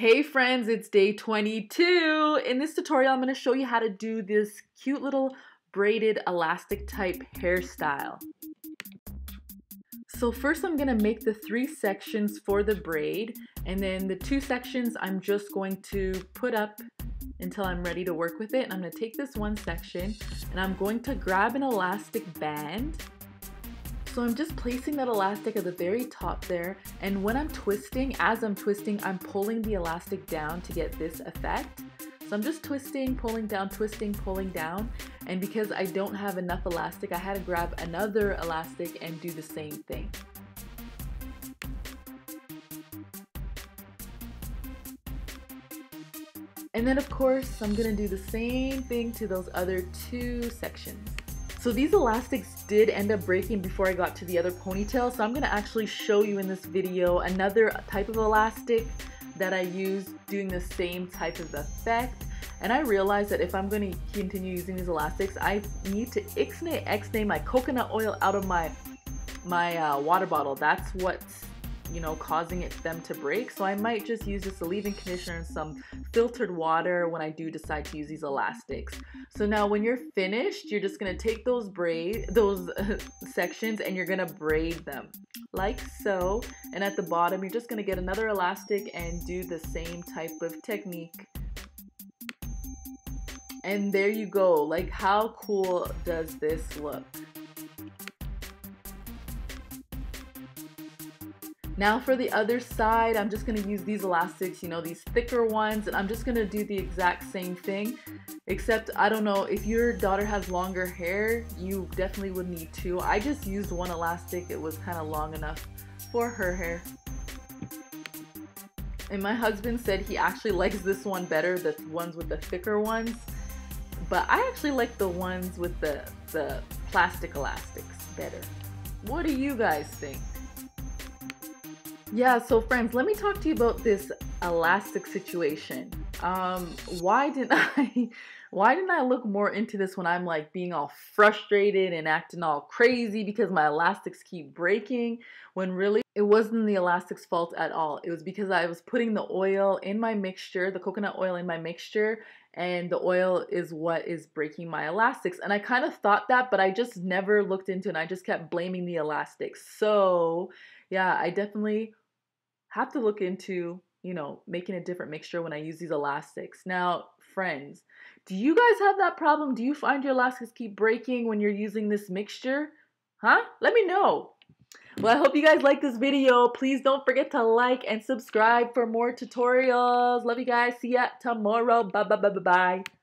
Hey friends, it's day 22. In this tutorial, I'm going to show you how to do this cute little braided elastic type hairstyle. So first I'm going to make the three sections for the braid and then the two sections I'm just going to put up until I'm ready to work with it. And I'm going to take this one section and I'm going to grab an elastic band so I'm just placing that elastic at the very top there and when I'm twisting, as I'm twisting, I'm pulling the elastic down to get this effect. So I'm just twisting, pulling down, twisting, pulling down. And because I don't have enough elastic, I had to grab another elastic and do the same thing. And then of course, I'm gonna do the same thing to those other two sections. So these elastics did end up breaking before I got to the other ponytail. So I'm gonna actually show you in this video another type of elastic that I use doing the same type of effect. And I realized that if I'm going to continue using these elastics, I need to ixnay exnay my coconut oil out of my my uh, water bottle. That's what's you know, causing it them to break. So I might just use this leave-in conditioner and some filtered water when I do decide to use these elastics. So now when you're finished, you're just gonna take those braid, those sections and you're gonna braid them like so. And at the bottom, you're just gonna get another elastic and do the same type of technique. And there you go. Like how cool does this look? Now for the other side, I'm just gonna use these elastics, you know, these thicker ones, and I'm just gonna do the exact same thing, except I don't know, if your daughter has longer hair, you definitely would need two. I just used one elastic, it was kind of long enough for her hair. And my husband said he actually likes this one better, the ones with the thicker ones. But I actually like the ones with the, the plastic elastics better. What do you guys think? Yeah, so friends, let me talk to you about this elastic situation. Um, why didn't I why didn't I look more into this when I'm like being all frustrated and acting all crazy because my elastics keep breaking when really it wasn't the elastic's fault at all. It was because I was putting the oil in my mixture, the coconut oil in my mixture, and the oil is what is breaking my elastics. And I kind of thought that, but I just never looked into it. and I just kept blaming the elastics. So, yeah, I definitely have to look into, you know, making a different mixture when I use these elastics. Now, friends, do you guys have that problem? Do you find your elastics keep breaking when you're using this mixture? Huh? Let me know. Well, I hope you guys like this video. Please don't forget to like and subscribe for more tutorials. Love you guys. See ya tomorrow. Bye, bye, bye, bye, bye.